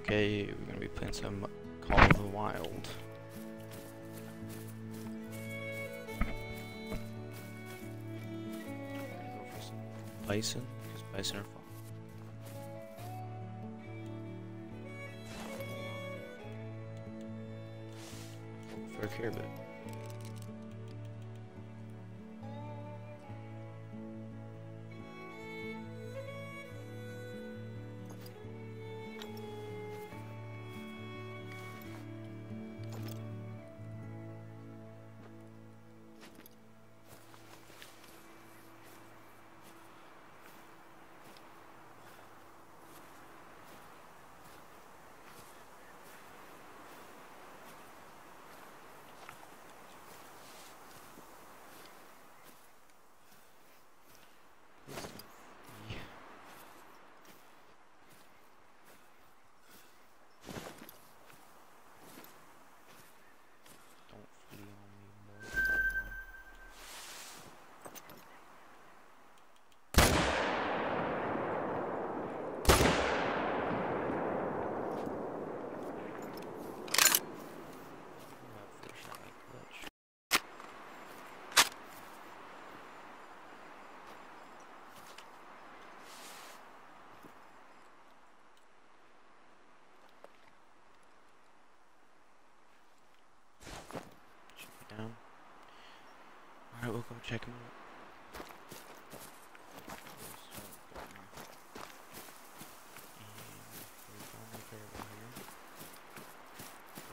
Okay, we're gonna be playing some Call of the Wild. Go for some bison, because bison are fun. For a caribou. Go check him out.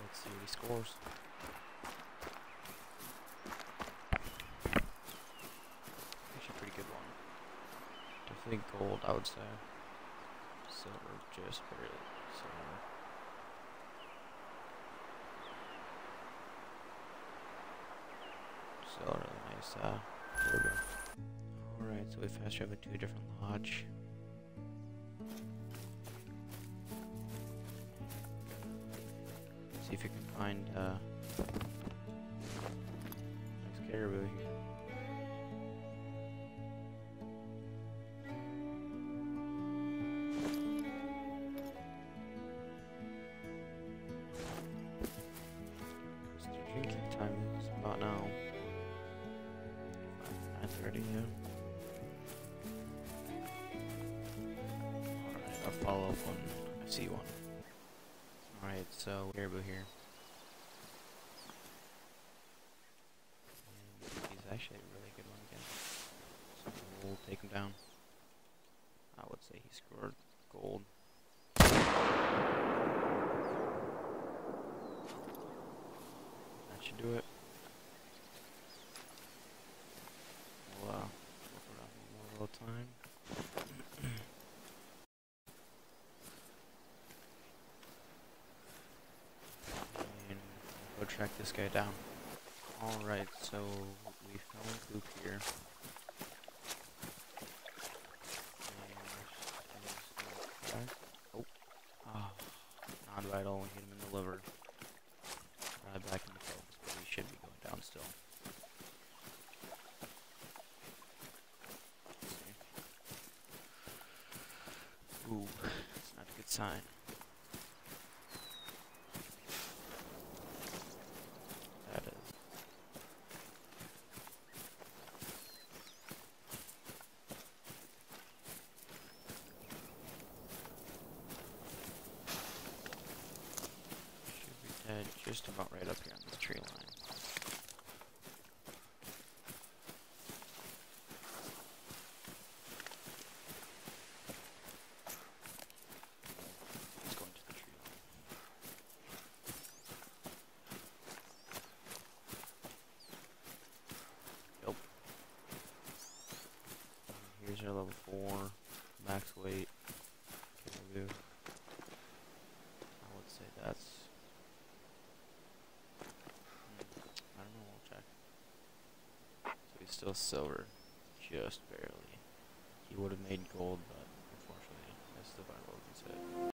Let's see he scores. Actually, pretty good one. Definitely gold, I would say. Silver, just barely. Silver. So really nice uh logo. Alright, so we fast traveled to a different lodge. See if you can find uh nice caribou here. 9.30, yeah. Alright, I'll follow up when I see one. Alright, so caribou here. And he's actually a really good one again. So we'll take him down. I would say he scored gold. That should do it. We'll, uh, go for that one more little time. and we'll go track this guy down. Alright, so we found Coop here. Oh. Ah, all hit him in the liver. Right back in the focus, but he should be going down still. Ooh, that's not a good sign. That is. Should be dead just about right up here on this tree line. He's going to the tree line. Nope. Here's our level 4, max weight, caribou. I would say that's. Hmm, I don't know, we'll check. So he's still silver, just barely. He would have made gold, but